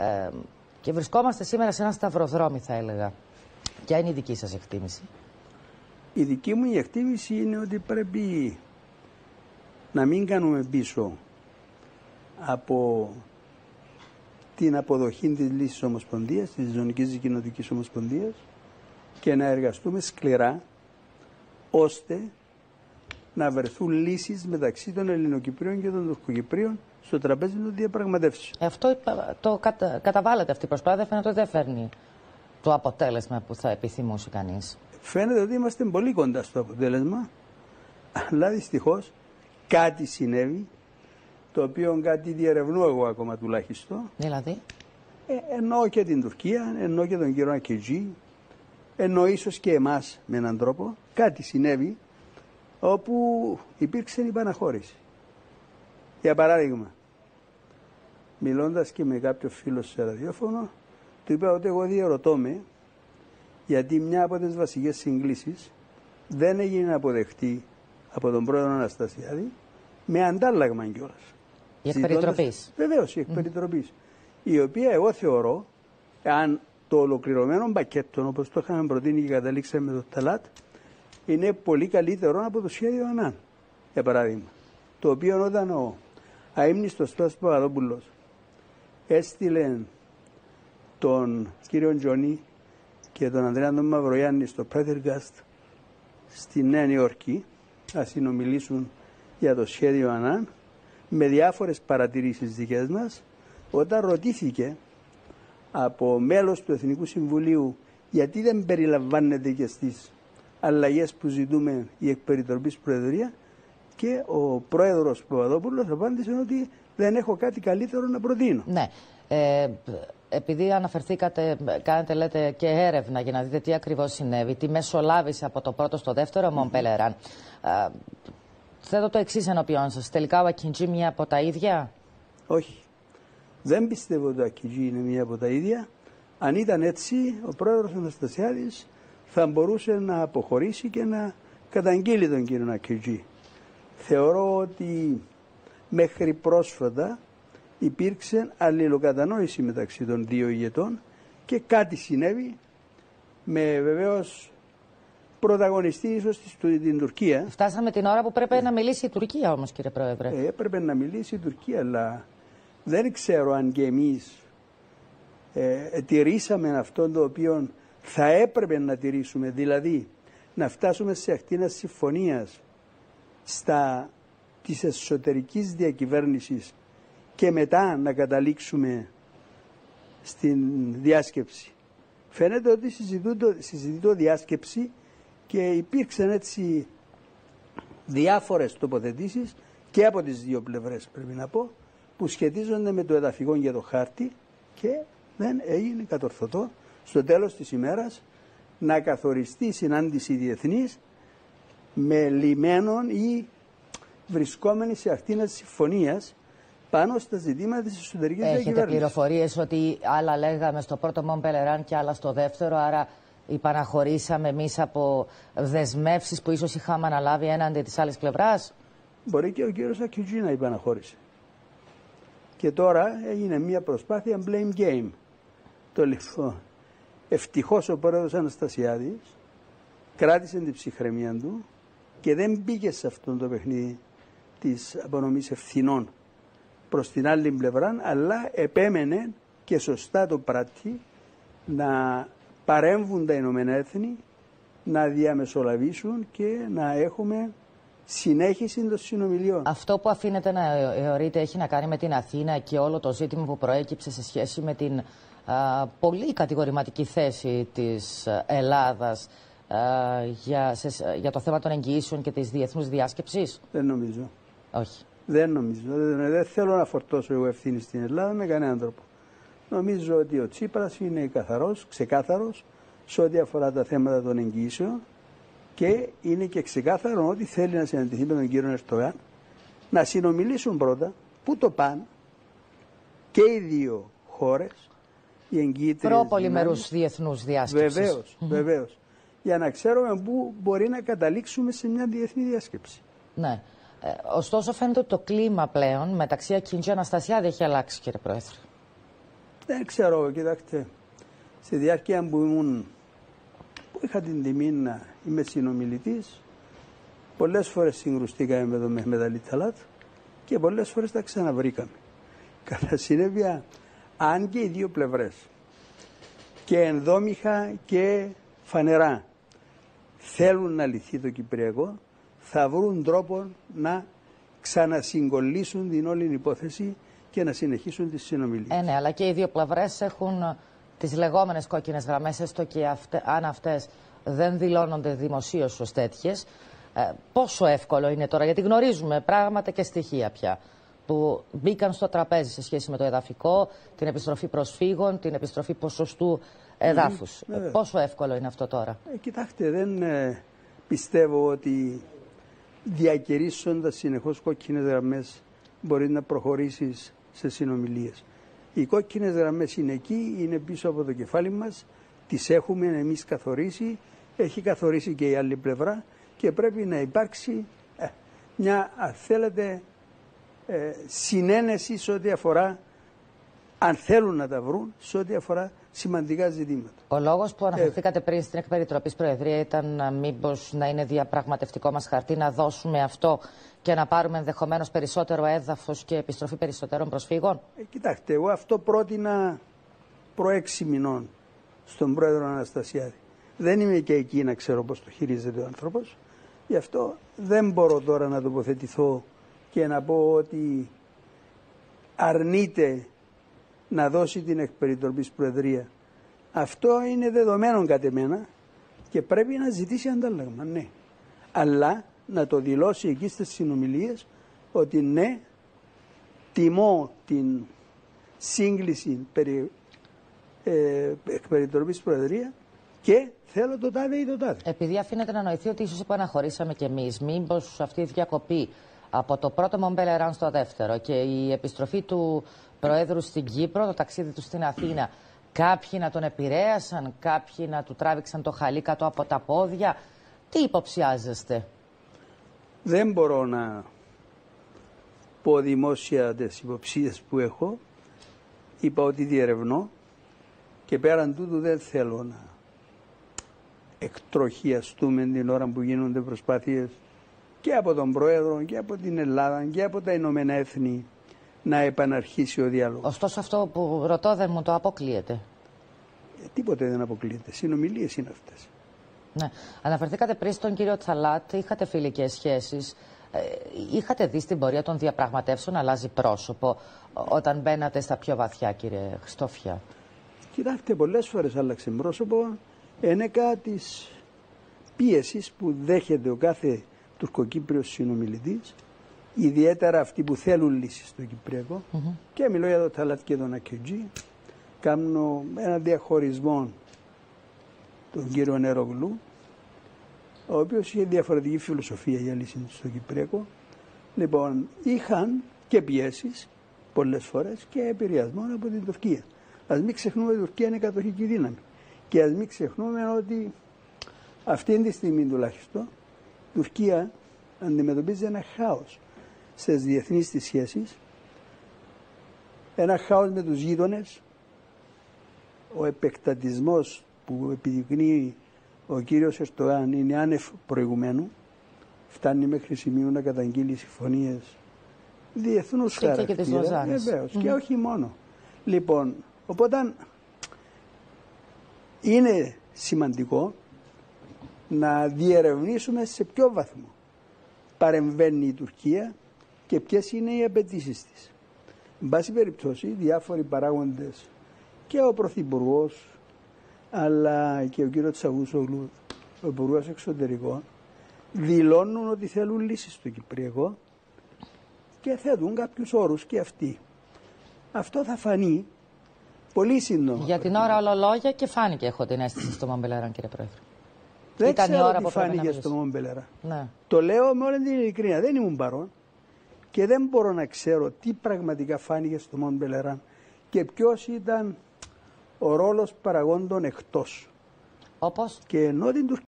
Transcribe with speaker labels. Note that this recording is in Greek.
Speaker 1: Ε, και βρισκόμαστε σήμερα σε ένα σταυροδρόμι, θα έλεγα. Ποια είναι η δική σας εκτίμηση;
Speaker 2: Η δική μου η εκτίμηση είναι ότι πρέπει να μην κάνουμε πίσω από την αποδοχή της λύσης Ομοσπονδίας, της Ζωνικής Κοινοτικής Ομοσπονδίας και να εργαστούμε σκληρά ώστε να βρεθούν λύσεις μεταξύ των Ελληνοκυπρίων και των Τουρκοκυπρίων στο τραπέζι των διαπραγματεύσεων.
Speaker 1: Αυτό το κατα, καταβάλλεται αυτή η προσπάθεια, φαίνεται ότι δεν φέρνει το αποτέλεσμα που θα επιθυμούσε κανείς.
Speaker 2: Φαίνεται ότι είμαστε πολύ κοντά στο αποτέλεσμα, αλλά δυστυχώς κάτι συνέβη, το οποίο κάτι διερευνώ εγώ ακόμα τουλάχιστον.
Speaker 1: Δηλαδή;
Speaker 2: Ε, εννοώ και την Τουρκία, εννοώ και τον κύριο Ακετζή, εννοώ ίσως και εμάς με έναν τρόπο. Κάτι συνέβη όπου υπήρξε η παναχώρηση. Για παράδειγμα, μιλώντας και με κάποιο φίλο σε ραδιόφωνο, του είπα ότι εγώ διαρωτώ με γιατί μια από τις βασικές συγκλήσεις δεν έγινε αποδεκτή από τον πρόεδρο Αναστασιάδη με αντάλλαγμα κιόλας.
Speaker 1: Η εκπεριτροπής.
Speaker 2: Βεβαίως, η εκπεριτροπής. Mm. Η οποία εγώ θεωρώ, αν το ολοκληρωμένο πακέτο όπως το είχαμε προτείνει και καταλήξαμε με το Ταλάτ, είναι πολύ καλύτερο από το σχέδιο ΑΝΑΝ. Για παράδειγμα. Το οποίο όταν ο αείμνηστος Στάσο Παπαδόπουλος έστειλε τον κύριο Τζονί και τον Ανδρέα τον Μαυρογιάννη στο Πρέθεργαστ στη Νέα Νιόρκη να συνομιλήσουν για το σχέδιο ΑΝΑΝ με διάφορες παρατηρήσεις δικές μας όταν ρωτήθηκε από μέλος του Εθνικού Συμβουλίου γιατί δεν περιλαμβάνεται και στις αλλαγές που ζητούμε η εκπεριτροπής Προεδρία και ο πρόεδρος Παπαδόπουλος απάντησε ότι δεν έχω κάτι καλύτερο να προτείνω.
Speaker 1: Ναι. Ε, επειδή αναφερθήκατε, κάνετε λέτε και έρευνα για να δείτε τι ακριβώς συνέβη, τι μεσολάβησε από το πρώτο στο δεύτερο Μομπελεράν. Ε, θέτω το εξής ενώπιόν σας. Τελικά ο Ακιντζή μία από τα ίδια;
Speaker 2: Όχι. Δεν πιστεύω ότι ο Ακιντζή είναι μία από τα ίδια. Αν ήταν έτσι, ο πρόεδρος Αναστασιάδης θα μπορούσε να αποχωρήσει και να καταγγείλει τον κύριο Ακιντζή. Θεωρώ ότι μέχρι πρόσφατα υπήρξε αλληλοκατανόηση μεταξύ των δύο ηγετών και κάτι συνέβη με βεβαίως πρωταγωνιστή ίσως στην Τουρκία.
Speaker 1: Φτάσαμε την ώρα που πρέπει να μιλήσει η Τουρκία όμως κύριε Πρόεδρε.
Speaker 2: Ε, έπρεπε να μιλήσει η Τουρκία αλλά δεν ξέρω αν και εμείς ε, τηρήσαμε αυτό το οποίο θα έπρεπε να τηρήσουμε δηλαδή να φτάσουμε σε ακτίνα συμφωνίας στα της εσωτερικής διακυβέρνησης και μετά να καταλήξουμε στην διάσκεψη. Φαίνεται ότι συζητούνται διάσκεψη και υπήρξαν έτσι διάφορες τοποθετήσεις και από τις δύο πλευρές πρέπει να πω που σχετίζονται με το εδαφικό για το χάρτη και δεν έγινε κατορθωτό στο τέλος της ημέρας να καθοριστεί συνάντηση διεθνής με λιμένων ή βρισκόμενοι σε ακτίνα της συμφωνίας πάνω στα ζητήματα της εσωτερικής διακυβέρνησης.
Speaker 1: Έχετε πληροφορίες ότι άλλα λέγαμε στο πρώτο Μομπελεράν και άλλα στο δεύτερο, άρα υπαναχωρήσαμε εμείς από δεσμεύσεις που ίσως είχαμε αναλάβει έναντι της άλλης πλευράς;
Speaker 2: Μπορεί και ο κύριος Ακιουτζή να υπαναχώρησε. Και τώρα έγινε μια προσπάθεια blame game. Το λοιπόν. Ευτυχώς ο πρόεδρος Αναστασιάδης κράτησε την ψυχραιμία του και δεν μπήκε σε αυτό το παιχνίδι της απονομής ευθυνών προς την άλλη πλευρά, αλλά επέμενε και σωστά το πράττει να παρέμβουν τα Ηνωμένα Έθνη, να διαμεσολαβήσουν και να έχουμε συνέχιση των συνομιλιών.
Speaker 1: Αυτό που αφήνεται να εωρείται έχει να κάνει με την Αθήνα και όλο το ζήτημα που προέκυψε σε σχέση με την πολύ κατηγορηματική θέση της Ελλάδας για, για το θέμα των εγγυήσεων και της διεθνούς διάσκεψης;
Speaker 2: Δεν νομίζω.
Speaker 1: Όχι.
Speaker 2: Δεν νομίζω. Δεν, δεν θέλω να φορτώσω εγώ ευθύνη στην Ελλάδα με κανέναν τρόπο. Νομίζω ότι ο Τσίπρας είναι καθαρός, ξεκάθαρος σε ό,τι αφορά τα θέματα των εγγυήσεων και είναι και ξεκάθαρο ότι θέλει να συναντηθεί με τον κύριο Ερτογάν να συνομιλήσουν πρώτα πού το πάνε και οι δύο χώρες οι εγγυήτρες
Speaker 1: Προπολιμερούς διεθνούς διάσκεψης.
Speaker 2: Βεβαίως, βεβαίως. Για να ξέρουμε πού μπορεί να καταλήξουμε σε μια διεθνή διάσκεψη.
Speaker 1: Ναι. Ε, ωστόσο, φαίνεται ότι το κλίμα πλέον μεταξύ Ακίντζη και Αναστασιάδη έχει αλλάξει, κύριε Πρόεδρε.
Speaker 2: Δεν ξέρω, κοιτάξτε, στη διάρκεια που ήμουν, που είχα την τιμή να είμαι συνομιλητής, πολλές φορές συγκρουστήκαμε με τον Μεχμεταλή Ταλάτ και πολλές φορές τα ξαναβρήκαμε. Κατά συνέπεια, αν και οι δύο πλευρές, και ενδόμηχα και φανερά, θέλουν να λυθεί το Κυπριακό, θα βρουν τρόπο να ξανασυγκολλήσουν την όλη υπόθεση και να συνεχίσουν τις συνομιλίες.
Speaker 1: Ε, ναι, αλλά και οι δύο πλευρές έχουν ε, τις λεγόμενες κόκκινες γραμμές, έστω και αυτε, αν αυτές δεν δηλώνονται δημοσίως ως τέτοιες. Ε, πόσο εύκολο είναι τώρα, γιατί γνωρίζουμε πράγματα και στοιχεία πια που μπήκαν στο τραπέζι σε σχέση με το εδαφικό, την επιστροφή προσφύγων, την επιστροφή ποσοστού εδάφους. Ε, πόσο εύκολο είναι αυτό τώρα;
Speaker 2: Ε, κοιτάξτε, δεν ε, πιστεύω ότι διακηρύσσοντας συνεχώς κόκκινες γραμμές μπορεί να προχωρήσεις σε συνομιλίες. Οι κόκκινες γραμμές είναι εκεί, είναι πίσω από το κεφάλι μας, τις έχουμε εμείς καθορίσει, έχει καθορίσει και η άλλη πλευρά και πρέπει να υπάρξει ε, μια, αν θέλετε, ε, συνένεση σε ό,τι αφορά, αν θέλουν να τα βρουν, σε ό,τι αφορά σημαντικά ζητήματα.
Speaker 1: Ο λόγος που αναφερθήκατε πριν στην εκπεριτροπή Προεδρία ήταν μήπως να είναι διαπραγματευτικό μας χαρτί να δώσουμε αυτό και να πάρουμε ενδεχομένως περισσότερο έδαφος και επιστροφή περισσότερων προσφύγων;
Speaker 2: Ε, κοιτάξτε, εγώ αυτό πρότεινα προ έξι μηνών στον πρόεδρο Αναστασιάδη. Δεν είμαι και εκεί να ξέρω πώς το χειρίζεται ο άνθρωπος. Γι' αυτό δεν μπορώ τώρα να τοποθετηθώ και να πω ότι αρνείται να δώσει την εκπεριτροπή Προεδρία. Αυτό είναι δεδομένο κατ' εμένα και πρέπει να ζητήσει αντάλλαγμα, ναι. Αλλά να το δηλώσει εκεί στις συνομιλίες ότι ναι, τιμώ την σύγκληση περί ε, εκπεριτροπής Προεδρία και θέλω το τάδε ή το τάδε.
Speaker 1: Επειδή αφήνεται να νοηθεί ότι ίσως επαναχωρήσαμε κι εμείς, μήπως αυτή η διακοπή από το πρώτο Μομπελεράν στο δεύτερο και η επιστροφή του Προέδρου στην Κύπρο, το ταξίδι του στην Αθήνα, κάποιοι να τον επηρέασαν, κάποιοι να του τράβηξαν το χαλί κάτω από τα πόδια. Τι υποψιάζεστε;
Speaker 2: Δεν μπορώ να πω δημόσια τις υποψίες που έχω. Είπα ότι διερευνώ και πέραν τούτου δεν θέλω να εκτροχιαστούμε την ώρα που γίνονται προσπάθειες και από τον Πρόεδρο και από την Ελλάδα και από τα Ηνωμένα Έθνη να επαναρχίσει ο διάλογος.
Speaker 1: Ωστόσο αυτό που ρωτώ δεν μου το αποκλείεται.
Speaker 2: Ε, τίποτε δεν αποκλείεται. Συνομιλίες είναι αυτές.
Speaker 1: Ναι. Αναφερθήκατε πριν στον κύριο Τσαλάτ, είχατε φιλικές σχέσεις. Ε, είχατε δει στην πορεία των διαπραγματεύσεων να αλλάζει πρόσωπο όταν μπαίνατε στα πιο βαθιά, κύριε Χριστόφια;
Speaker 2: Κοιτάξτε, πολλές φορές άλλαξε πρόσωπο ένεκα της πίεσης που δέχεται ο κάθε τουρκοκύπριος συνομιλητής ιδιαίτερα αυτοί που θέλουν λύσεις στο Κυπριακό. Και μιλώ για το Ταλάτ και τον Ακιουτζή κάνω ένα διαχωρισμό τον κύριο Νερογλού ο οποίος είχε διαφορετική φιλοσοφία για λύση στο Κυπριακό. Λοιπόν είχαν και πιέσεις πολλές φορές και επηρεασμό από την Τουρκία. Α μην ξεχνούμε ότι η Τουρκία είναι κατοχική δύναμη. Και ας μην ξεχνούμε ότι αυτή τη στιγμή τουλάχιστον η Τουρκία αντιμετωπίζει ένα χάος στις διεθνείς της σχέσεις, ένα χάος με τους γείτονες, ο επεκτατισμός που επιδεικνύει ο κύριος Ερτογάν είναι άνευ προηγουμένου, φτάνει μέχρι σημείο να καταγγείλει συμφωνίες διεθνούς χαρακτήρας, βεβαίως, mm. και όχι μόνο. Λοιπόν, οπότε είναι σημαντικό να διερευνήσουμε σε ποιο βαθμό παρεμβαίνει η Τουρκία και ποιες είναι οι απαιτήσεις της. Εν πάση περιπτώσει, διάφοροι παράγοντες και ο Πρωθυπουργός, αλλά και ο κύριος Τσαγούσογλου, ο Υπουργός Εξωτερικών, δηλώνουν ότι θέλουν λύσεις στο Κυπριακό και θέτουν κάποιους όρους και αυτοί. Αυτό θα φανεί πολύ σύντομα.
Speaker 1: Για την ώρα ολολόγια και φάνηκε, έχω την αίσθηση στο Μομπελέραν, κύριε Πρόεδρε.
Speaker 2: Δεν Ήταν ξέρω η ώρα τι φάνηκες στο Μομπελέρα. Ναι. Το λέω με όλη την ειλικρίνεια. Δεν ήμουν παρόν και δεν μπορώ να ξέρω τι πραγματικά φάνηκες στο Μον Μπελεράν και ποιος ήταν ο ρόλος παραγόντων εκτός.
Speaker 1: Όπως;
Speaker 2: Και ενώ την